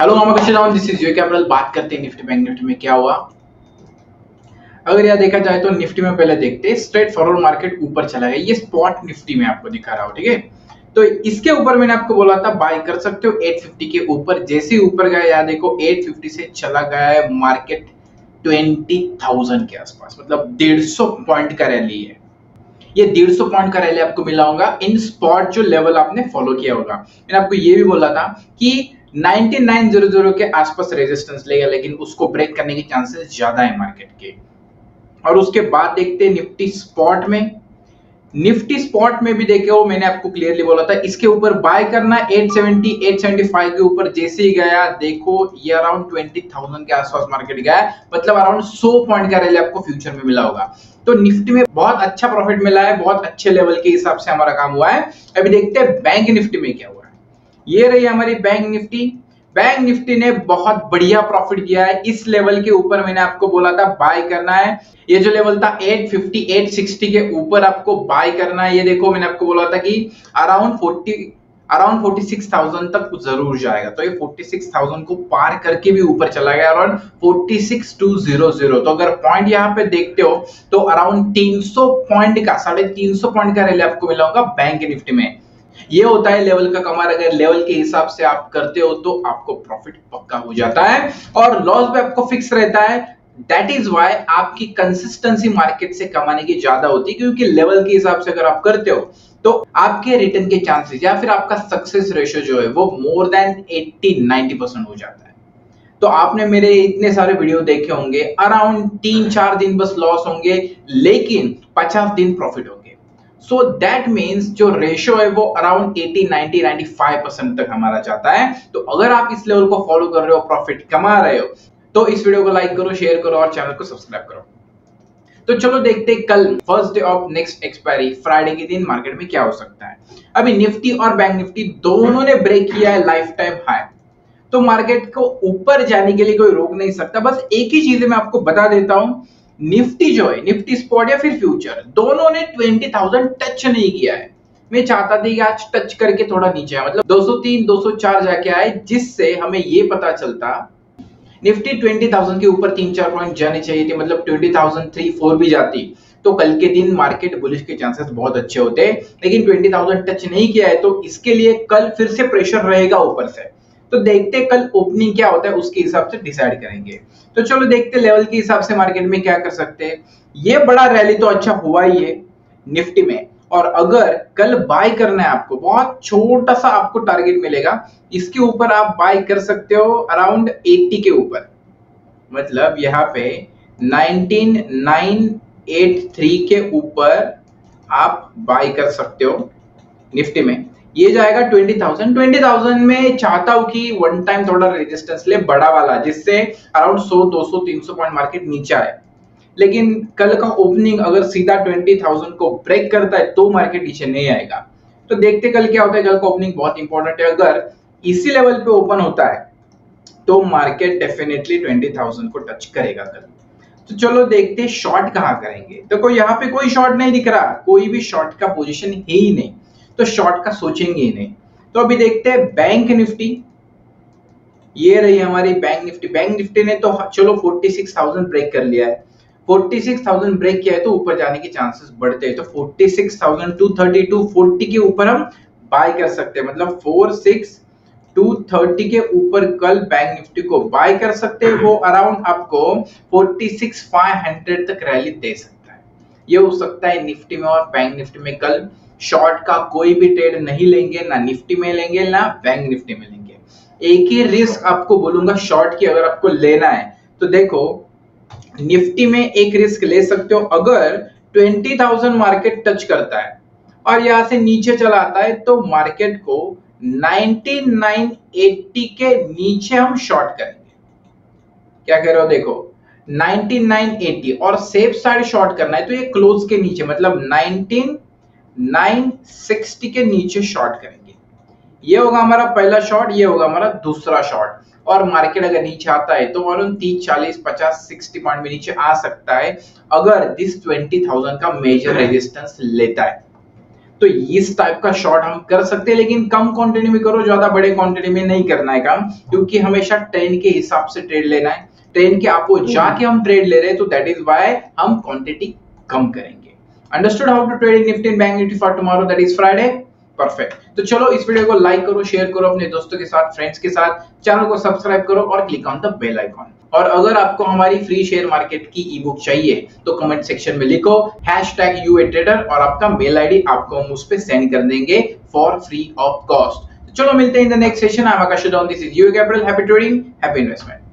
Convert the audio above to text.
Hello this is capital बात करते हैं निफ्टी बैंक निफ्टी में क्या हुआ? अगर यह देखा जाए तो निफ्टी में पहले देखते हैं स्ट्रेट फॉरवर्ड मार्केट ऊपर चला गया। ये स्पॉट निफ्टी में आपको दिखा रहा हूँ ठीक है? तो इसके ऊपर मैंने आपको बोला था बाय कर सकते हो 850 के ऊपर। जैसे ऊपर गया यहाँ देखो 850 से चला गया है मार्केट 20,000 के आसपास। मतलब 150 पॉइंट का रैली है। ये 150 पॉइंट का रैली आपको मिला होगा। इन स्पॉट जो लेवल आपने फॉलो किया होगा। मैंने आपको ये भी बोला था कि 9900 के आसपास रेजिस्टेंस लेगा, लेकिन उसको ब्रेक करने के चांसेस ज़्यादा है मार्केट के। और उसके बाद देखते हैं निफ्टी स्पॉट में। निफ्टी स्पॉट में भी देखे हो, मैंने आपको क्लियरली बोला था, इसके ऊपर बाय करना 870 875 के ऊपर जैसे ही गया, देखो ये अराउंड 20000 के आसपास मार्केट गया मतलब अराउंड 100 पॉइंट का रैली आपको फ्यूचर में मिला होगा। तो निफ्टी में बहुत अच्छा प्रॉफिट मिला है, बहुत अच्छे लेवल के हिसाब से हमारा काम हुआ है। अभी देखते हैं बैंक निफ्टी में क्या ये रही हमारी बैंक निफ्टी। बैंक निफ्टी ने बहुत बढ़िया प्रॉफिट किया है। इस लेवल के ऊपर मैंने आपको बोला था बाय करना है। ये जो लेवल था 850 860 के ऊपर आपको बाय करना है। ये देखो मैंने आपको बोला था कि अराउंड 40 अराउंड 46,000 तक ज़रूर जाएगा। तो ये 46,000 को पार करके भी ऊपर चला गया अराउंड 46,200 तो अगर पॉइंट यहाँ पे देखते हो तो अराउंड 300 पॉइंट का साढ़े तीन पॉइंट का रैली आपको मिला होगा बैंक निफ्टी में। ये होता है लेवल का कमार अगर लेवल के हिसाब से आप करते हो तो आपको प्रॉफिट पक्का हो जाता है और लॉस भी आपको फिक्स रहता है। दैट इज़ वाई आपकी कंसिस्टेंसी मार्केट से कमाने की ज़्यादा होती है, क्योंकि लेवल के हिसाब से अगर आप करते हो तो आपके रिटर्न के चांसेस या फिर आपका सक्सेस रेशियो जो है, वो मोर देन 80 90 परसेंट हो जाता है। तो आपने मेरे इतने सारे वीडियो देखे होंगे अराउंड तीन चार दिन बस लॉस होंगे, लेकिन पचास दिन प्रॉफिट होंगे। सो दैट मीन्स जो रेशियो है वो अराउंड 80 90 95 परसेंट तक हमारा जाता है। तो अगर आप इस लेवल को फॉलो कर रहे हो प्रॉफिट कमा रहे हो तो इस वीडियो को लाइक करो शेयर करो और चैनल को सब्सक्राइब करो। तो चलो देखते हैं कल first day of next expiry Friday के दिन मार्केट में क्या हो सकता है। अभी निफ्टी और बैंक निफ्टी दोनों ने ब्रेक किया है लाइफ टाइम हाई तो मार्केट को ऊपर जाने के लिए कोई रोक नहीं सकता, बस एक ही चीज़ मैं आपको बता देता हूँ। निफ्टी जो है निफ्टी स्पॉट या फिर फ्यूचर दोनों ने ट्वेंटी थाउज़ेंड टच नहीं किया है। मैं चाहता था कि आज टच करके थोड़ा नीचे आए। मतलब 203 204 जाके आए जिससे हमें ये पता चलता निफ्टी 20,000 के ऊपर तीन चार पॉइंट जाने चाहिए थे। मतलब 20,000 थ्री फोर भी जाती। तो कल के दिन मार्केट बुलिश के चांसेस बहुत अच्छे होते लेकिन 20,000 टच नहीं किया है तो इसके लिए कल फिर से प्रेशर रहेगा ऊपर से। तो देखते कल ओपनिंग क्या होता है, उसके हिसाब से डिसाइड करेंगे। तो चलो देखते लेवल के हिसाब से मार्केट में क्या कर सकते हैं। ये बड़ा रैली तो अच्छा हुआ ही है निफ्टी में। और अगर कल बाय करना है आपको, बहुत छोटा सा आपको टारगेट मिलेगा, इसके ऊपर आप बाय कर सकते हो अराउंड 80 के ऊपर। मतलब यहाँ पे 19983 के ऊपर आप बाय कर सकते हो निफ्टी में। ये जाएगा ट्वेंटी थाउज़ेंड ट्वेंटी थाउज़ेंड में चाहता हूँ कि वन टाइम थोड़ा रेजिस्टेंस ले बड़ा वाला, जिससे अराउंड सौ, दो सौ, तीन सौ पॉइंट मार्केट नीचे आए। लेकिन कल का ओपनिंग अगर सीधा ट्वेंटी थाउज़ेंड को ब्रेक करता है तो मार्केट नीचे नहीं आएगा। तो देखते कल क्या होता है, कल का ओपनिंग बहुत इंपॉर्टेंट है। अगर इसी लेवल पे ओपन होता है तो मार्केट डेफिनेटली ट्वेंटी थाउज़ेंड को टच करेगा कल। तो चलो देखते शॉर्ट कहाँ करेंगे। तो यहाँ पे कोई शॉर्ट नहीं दिख रहा। कोई भी शॉर्ट का पोजिशन है ही नहीं। तो शॉर्ट का सोचेंगे ही नहीं। तो अभी देखते हैं बैंक निफ्टी ये रही हमारी बैंक निफ्टी बैंक निफ्टी ने तो चलो 46,000 ब्रेक कर लिया है। 46,000 ब्रेक किया है तो ऊपर जाने के चांसेस बढ़ते हैं। तो 46,232 40 के ऊपर हम बाय कर सकते हैं। मतलब 46,230 के ऊपर कल बैंक निफ्टी को बाय कर सकते हैं। वो अराउंड आपको 46,500 तक रैली दे सकता है। ये हो सकता है निफ्टी में और बैंक निफ्टी में कल शॉर्ट का कोई भी ट्रेड नहीं लेंगे ना निफ्टी में लेंगे ना बैंक निफ्टी में लेंगे। एक ही रिस्क आपको बोलूँगा शॉर्ट की अगर आपको लेना है। तो देखो निफ्टी में एक रिस्क ले सकते हो अगर 20,000 मार्केट टच करता है और यहाँ से नीचे चला आता है तो मार्केट को 9980 के नीचे हम शॉर्ट करेंगे। क्या कह रहे हो? देखो 9980 और सेफ़ साइड शॉर्ट करना है तो ये क्लोज के नीचे मतलब 19 960 के नीचे शॉर्ट करेंगे। ये होगा हमारा पहला शॉट ये होगा हमारा दूसरा शॉट और मार्केट अगर नीचे आता है तो मालूम तीस चालीस पचास सिक्सटी पॉइंट में नीचे आ सकता है अगर दिस ट्वेंटी थाउज़ेंड का मेजर रेजिस्टेंस लेता है। तो इस टाइप का शॉर्ट हम कर सकते हैं लेकिन कम क्वांटिटी में करो ज़्यादा बड़े क्वांटिटी में नहीं करना है काम क्योंकि हमेशा ट्रेंड के हिसाब से ट्रेड लेना है। ट्रेंड के आपको हम्म। जाके हम ट्रेड ले रहे हैं तो दैट इज़ वाई हम क्वांटिटी कम करेंगे। Understood how to trade Nifty and bank Nifty for tomorrow that is Friday perfect तो चलो इस वीडियो को लाइक करो शेयर करो अपने दोस्तों के साथ फ्रेंड्स के साथ चैनल को सब्सक्राइब करो और click on the bell icon और अगर आपको हमारी फ्री शेयर मार्केट की ई बुक चाहिए तो कमेंट सेक्शन में लिखो hashtag U A trader और आपका मेल आईडी आपको हम उस पर सेंड कर देंगे फॉर फ्री ऑफ़ कॉस्ट चलो मिलते हैं in the next session I Akash this is U capital happy trading happy investment